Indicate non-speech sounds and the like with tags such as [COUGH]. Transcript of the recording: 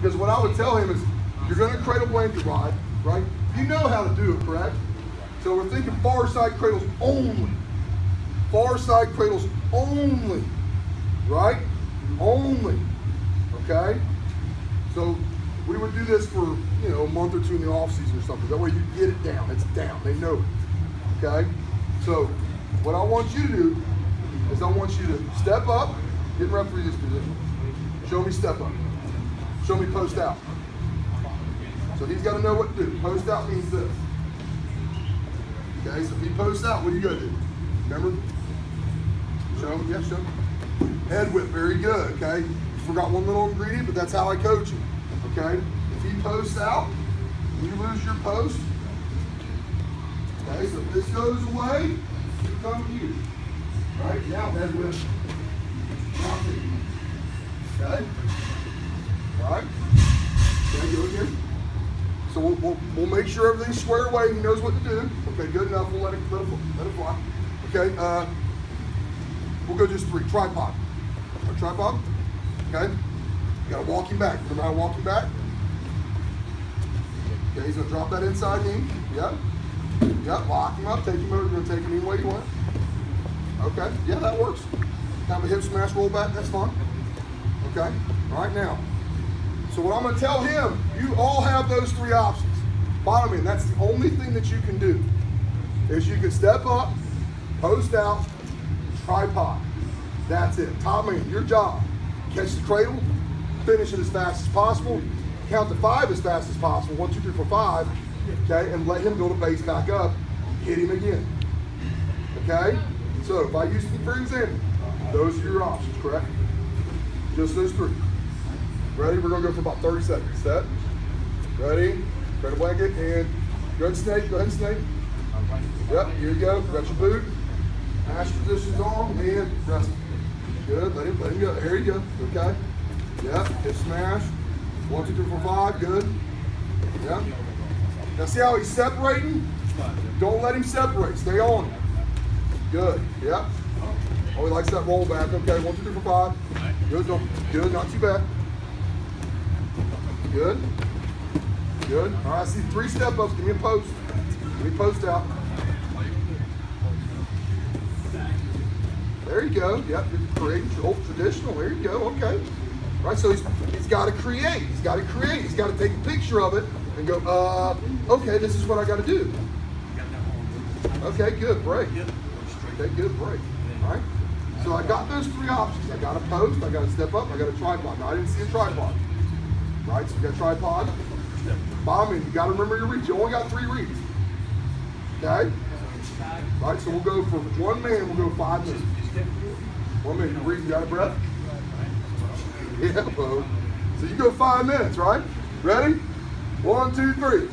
Because what I would tell him is, you're going to cradle blanket ride, right? You know how to do it, correct? So we're thinking far side cradles only. Far side cradles only, right? Only, okay? So we would do this for, you know, a month or two in the off season or something. That way you get it down. It's down. They know it, okay? So what I want you to do is I want you to step up, get referee this position. Show me step up. Show me post out. So he's got to know what to do. Post out means this. Okay, so if he posts out, what are you going to do? Remember? Show him, yeah, show him. Head whip, very good, okay? Forgot one little ingredient, but that's how I coach him, okay? If he posts out, you lose your post. Okay, so if this goes away, you come here. Right, now head whip. Okay? All right? Okay, go again. So we'll, we'll, we'll, make sure everything's squared away. And he knows what to do. Okay, good enough. We'll let it, let it, let it fly. Okay, uh, we'll go just three. Tripod. A tripod. Okay. You gotta walk him back. Remember how to walk him back? Okay, he's gonna drop that inside knee. Yep. Yep, lock him up, take him over. You're gonna take him any way you want. Okay, yeah, that works. Of a hip smash roll back, that's fine. Okay, right now. So what I'm going to tell him, you all have those three options. Bottom end, that's the only thing that you can do. Is you can step up, post out, tripod. That's it. Top man, your job. Catch the cradle, finish it as fast as possible, count to five as fast as possible, one, two, three, four, five, okay, and let him build a base back up, hit him again. Okay? So if I use for example, those are your options, correct? Just those three. Ready? We're gonna go for about 30 seconds. Set. Ready? Grab a blanket and go ahead snake. Go ahead snake. Yep, here you go. Got your boot. Mash positions on and rest. Good. Let him let him go. Here you go. Okay. Yep. Hip smash. One, two, three, four, five. Good. Yep. Now see how he's separating? Don't let him separate. Stay on him. Good. Yep. Oh, he likes that roll back. Okay. One, two, three, four, five. Good. Good. Not too bad. Good. Good. All right, I see three step ups. Give me a post. Give me post out. There you go. Yep, you're creating old traditional. There you go. Okay. Right, so he's, he's got to create. He's got to create. He's got to take a picture of it and go, uh, okay, this is what I got to do. Okay, good. Break. Okay, good. Break. All right. So I got those three options. I got a post, I got a step up, I got a tripod. Now I didn't see a tripod. Right, so you got tripod. Bombing, you gotta remember your reach. You only got three reads. Okay? Right, so we'll go for one man, we'll go five minutes. One minute, you breathe, you got a breath? [LAUGHS] Yeah, bro. So you go five minutes, right? Ready? One, two, three.